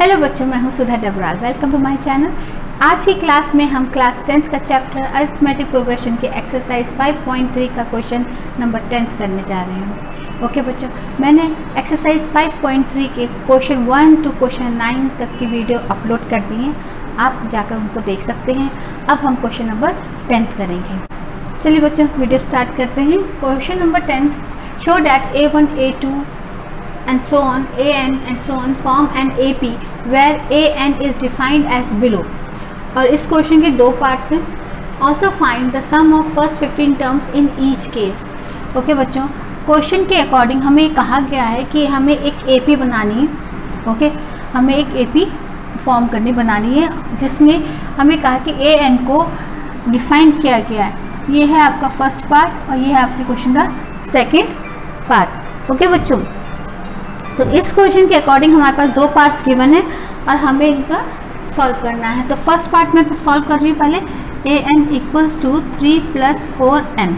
Hello बच्चों, मैं हूँ Sudha Dabral. Welcome to my channel आज की क्लास में हम क्लास टेंथ का चैप्टर अरिथमेटिक प्रोग्रेशन के एक्सरसाइज 5.3 का क्वेश्चन नंबर टेंथ करने जा रहे हैं। ओके बच्चों, मैंने एक्सरसाइज 5.3 के question one two question nine तक की वीडियो अपलोड कर दी है। आप जाकर उनको देख सकते हैं। अब हम क्वेश्चन नंबर टेंथ करेंगे। चलिए बच्चों वीडियो स्टार्ट करते हैं। Question number tenth show that A one A two and so on an and so on, form an AP where N is defined as below और इस क्वेश्चन के दो parts हैं. Also find the sum of first 15 terms in each case okay बच्चों. Question के according हमें कहा गया है कि हमें एक एपी बनानी है. Okay okay? हमें एक एपी फॉर्म करनी, बनानी है, जिसमें हमें कहा कि ए एन को डिफाइन किया गया है. ये है आपका फ़र्स्ट पार्ट और ये है आपके क्वेश्चन का सेकेंड पार्ट ओके बच्चों? तो इस क्वेश्चन के अकॉर्डिंग हमारे पास दो पार्ट्स गिवन है और हमें इनका सॉल्व करना है। तो फ़र्स्ट पार्ट में सॉल्व कर रही हूँ पहले। A N equals to three plus four N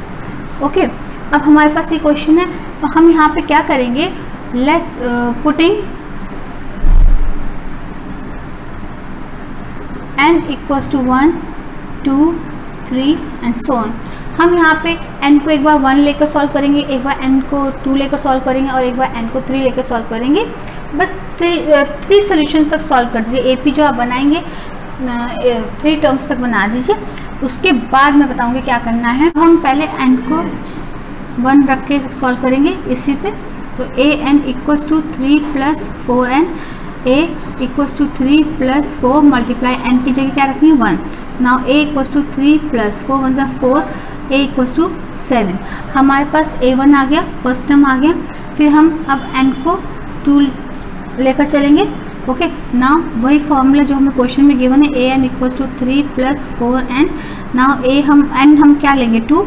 okay अब हमारे पास ये क्वेश्चन है। तो हम यहाँ पे क्या करेंगे? Let putting N equals to one two three and so on हम यहाँ पे n को एक बार वन लेकर सॉल्व करेंगे, एक बार n को टू लेकर सॉल्व करेंगे और एक बार n को थ्री लेकर सॉल्व करेंगे। बस थ्री थ्री सोल्यूशन तक सॉल्व कर दीजिए। ए जो आप बनाएँगे थ्री टर्म्स तक बना दीजिए। उसके बाद मैं बताऊँगी क्या करना है। हम पहले n को वन रख के सॉल्व करेंगे इसी पे। तो A N equals to three plus four N A equals to three plus four multiply N की जगह क्या रखनी है one now A equals to three plus four ज़ा four A equals to seven हमारे पास ए वन आ गया फ़र्स्ट टर्म आ गया। फिर हम अब एन को टू लेकर चलेंगे। ओके नाउ वही फॉर्मूला जो हमें क्वेश्चन में गिवन है A N equals to three plus four N now A हम एन हम क्या लेंगे? Two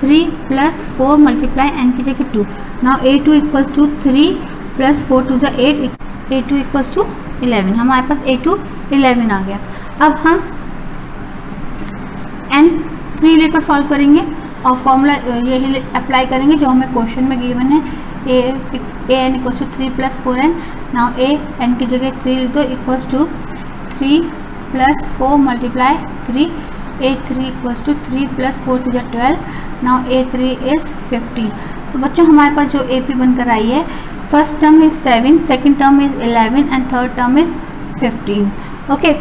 three plus four multiply N की जगह two now A two equals to three plus four two ज़ा eight A two equals to eleven हमारे पास ए to eleven आ गया। अब हम थ्री लेकर सॉल्व करेंगे और फॉर्मूला यही अप्लाई करेंगे जो हमें क्वेश्चन में गिवन है। A A N equals to three plus four N now A N की जगह थ्री लिख दो equals to three plus four multiply three A three equals to three plus four three जै twelve now A three is fifteen तो बच्चों, हमारे पास जो A P बनकर आई है first term is seven second term is eleven and third term is fifteen okay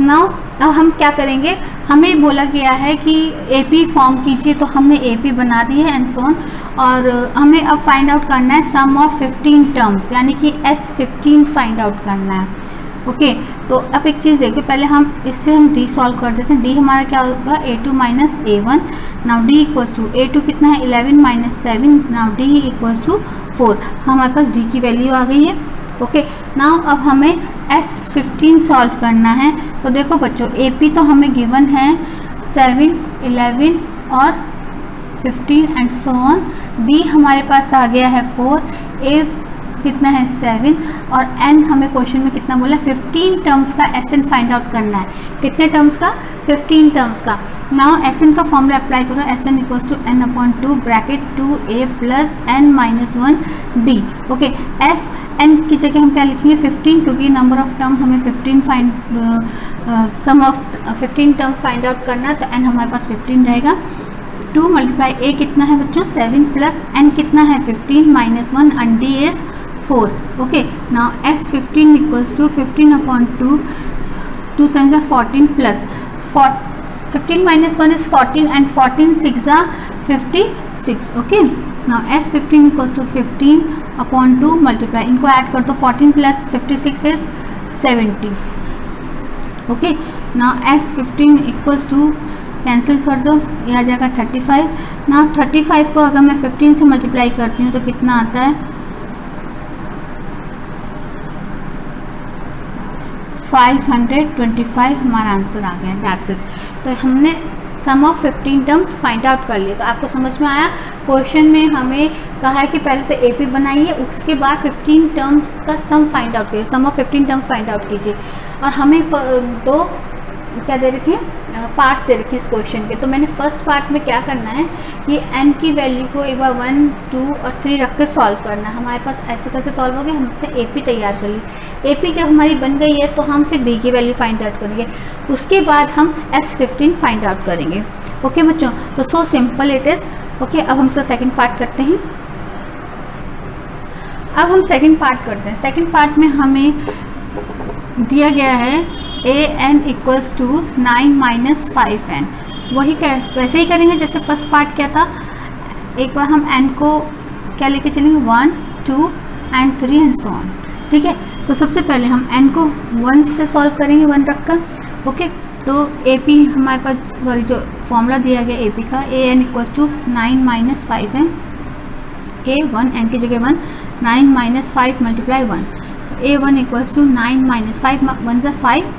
now अब हम क्या करेंगे? हमें बोला गया है कि एपी फॉर्म कीजिए तो हमने एपी बना दी है एंड सोन और हमें अब फाइंड आउट करना है सम ऑफ़ 15 टर्म्स यानी कि एस फिफ्टीन फाइंड आउट करना है। ओके okay, तो अब एक चीज़ देखिए पहले हम इससे हम डी सॉल्व कर देते हैं। डी हमारा क्या होगा? A two minus A one now D equals to A two कितना है? Eleven minus seven now D equals to four हमारे पास डी की वैल्यू आ गई है। ओके नाउ अब हमें एस फिफ्टीन सॉल्व करना है। तो देखो बच्चों ए पी तो हमें गिवन है सेवन इलेवन और fifteen and so on D हमारे पास आ गया है फोर ए कितना है सेवन और एन हमें क्वेश्चन में कितना बोला फिफ्टीन टर्म्स का एस एन फाइंड आउट करना है। कितने टर्म्स का? फिफ्टीन टर्म्स का। नाउ एस एन का फॉर्मूला अप्लाई करो। S N equals to N upon two bracket two A plus N minus one D okay S N की जगह हम क्या लिखेंगे? 15 क्योंकि नंबर ऑफ़ टर्म्स हमें 15 find sum of 15 terms find out करना है तो एन हमारे पास 15 रहेगा। टू मल्टीप्लाई ए कितना है बच्चों? सेवन प्लस एन कितना है? 15 minus one and D is four okay now S fifteen equals to fifteen upon two two seven fourteen plus fifteen minus one is fourteen and fourteen six fifty six okay now S fifteen equals to fifteen upon two multiply इनको add कर दो fourteen plus fifty six is seventy okay ना S fifteen equals to cancel कर दो यह आ जाएगा thirty five now thirty five को अगर मैं फिफ्टीन से मल्टीप्लाई करती हूँ तो कितना आता है? फाइव हंड्रेड ट्वेंटी फाइव हमारा आंसर आ गया दैट्स इट तो हमने sum of 15 terms find out कर लिए। तो आपको समझ में आया? क्वेश्चन में हमें कहा है कि पहले तो ए पी बनाइए, उसके बाद 15 टर्म्स का सम फाइंड आउट कीजिए। Sum of 15 terms find out कीजिए। और हमें दो क्या दे रखे पार्ट्स दे रखे इस क्वेश्चन के। तो मैंने फ़र्स्ट पार्ट में क्या करना है कि एन की वैल्यू को एक बार वन टू और थ्री रख के सॉल्व करना है। हमारे पास ऐसे करके सॉल्व हो गया, हमने ए पी तैयार कर ली। ए पी जब हमारी बन गई है तो हम फिर डी की वैल्यू फाइंड आउट करेंगे। उसके बाद हम एस फिफ्टीन फाइंड आउट करेंगे। ओके बच्चों तो so simple it is okay अब हम इसका सेकेंड पार्ट करते हैं। अब हम सेकेंड पार्ट करते हैं। सेकेंड पार्ट में हमें दिया गया है A N equals to nine minus five N वही क्या वैसे ही करेंगे, जैसे फ़र्स्ट पार्ट क्या था। एक बार हम एन को क्या लेके चलेंगे? One two and three and so on ठीक है? तो सबसे पहले हम एन को वन से सॉल्व करेंगे वन रख कर ओके तो ए पी हमारे पास सॉरी जो फॉर्मूला दिया गया ए पी का A N equals to nine minus five N A one N की जगह one nine minus five multiply one A one equals to nine minus five one ज़ा five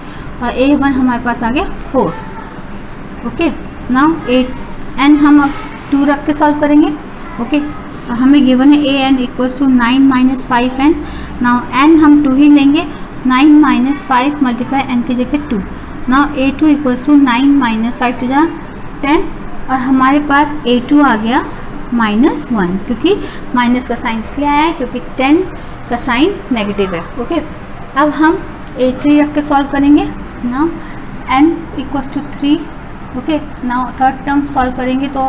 और ए one हमारे पास आ गया four okay now A N हम अब टू रख के सॉल्व करेंगे. ओके और हमें गिवन है A N equals to nine minus five N now N हम टू ही लेंगे. Nine minus five multiply N की जगह two now A two equals to nine minus five two जा टेन और हमारे पास ए टू आ गया माइनस वन क्योंकि माइनस का साइन इसलिए आया है क्योंकि टेन का साइन नेगेटिव है. Okay okay? अब हम ए थ्री रख के सॉल्व करेंगे. Now N equals to three okay ना थर्ड टर्म सॉल्व करेंगे तो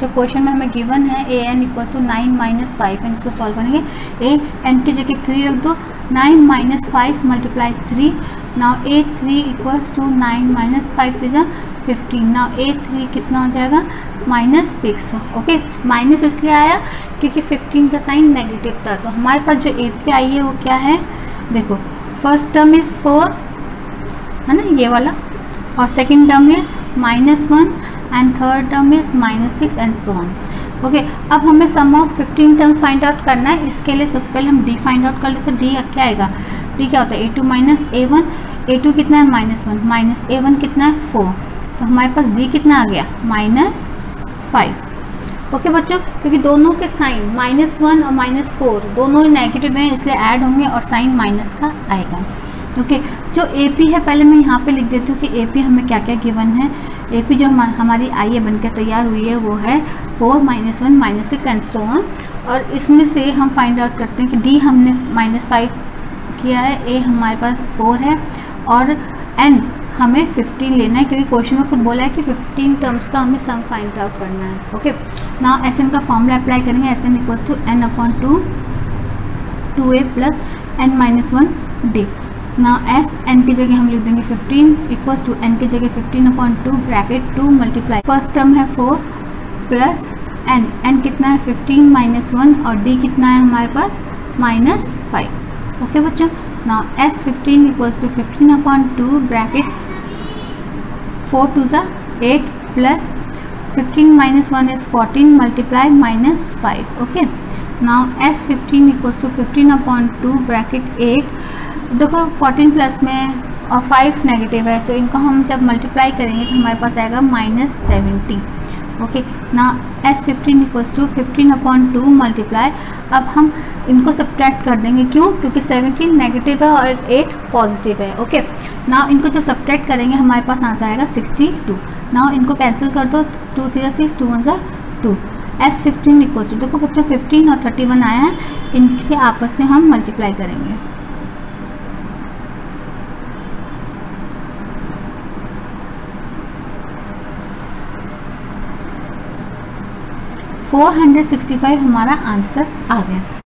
जो क्वेश्चन में हमें गिवन है A N equals to nine minus five N इसको सॉल्व करेंगे। ए एन की जगह थ्री रख दो। Nine minus five multiply three now A three equals to nine minus five दीजा fifteen now A three कितना हो जाएगा? माइनस सिक्स ओके माइनस इसलिए आया क्योंकि फिफ्टीन का साइन नेगेटिव था। तो हमारे पास जो ए पी आई है, वो क्या है? देखो फ़र्स्ट टर्म इज़ फोर है ना, ये वाला। और second term is minus one and third term is minus six and so on okay अब हमें sum of fifteen terms find out करना है। इसके लिए सबसे पहले हम डी फाइंड आउट कर लेते हैं। डी क्या आएगा? डी क्या होता है? A two minus A one A two कितना है? Minus one minus A one कितना है? फोर तो हमारे पास डी कितना आ गया? माइनस फाइव ओके बच्चों, क्योंकि दोनों के साइन माइनस वन और माइनस फोर दोनों ही नेगेटिव हैं, इसलिए ऐड होंगे और साइन माइनस का आएगा। ओके जो ए पी है पहले मैं यहाँ पे लिख देती हूँ कि ए पी हमें क्या क्या गिवन है। ए पी जो हम, हमारी आई ए बनकर तैयार हुई है वो है four minus one minus six and so one और इसमें से हम फाइंड आउट करते हैं कि डी हमने माइनस फाइव किया है ए हमारे पास फोर है। और एन हमें 15 लेना है क्योंकि क्वेश्चन में खुद बोला है कि 15 टर्म्स का हमें सम फाइंड आउट करना है। ओके ना एस एन का फॉर्मूला अप्लाई करेंगे। S N equals to N upon two two A plus N minus one D ना एस एन की जगह हम लिख देंगे 15 इक्वल टू एन की जगह 15 upon two bracket two multiply first term है 4 प्लस एन एन कितना है? 15 माइनस वन और डी कितना है हमारे पास? माइनस फाइव ओके बच्चों? Now s15 equals to 15 upon 2 bracket 4 to the 8 plus 15 minus 1 is 14 multiply minus 5 okay now s15 equals to 15 upon 2 bracket 8 देखो 14 प्लस में, और फाइव नेगेटिव है तो इनको हम जब मल्टीप्लाई करेंगे तो हमारे पास आएगा माइनस सेवेंटी ओके ना S fifteen equals to fifteen upon two multiply अब हम इनको सब्ट्रैक्ट कर देंगे। क्यों? क्योंकि सेवनटीन नेगेटिव है और एट पॉजिटिव है। ओके ना इनको जब सब्ट्रैक्ट करेंगे, हमारे पास आंसर आएगा सिक्सटी टू ना इनको कैंसिल कर दो two three six two one ज़ा two S fifteen equal to देखो बच्चों फिफ्टीन और थर्टी वन आया है, इनके आपस में हम मल्टीप्लाई करेंगे। 465 हमारा आंसर आ गया।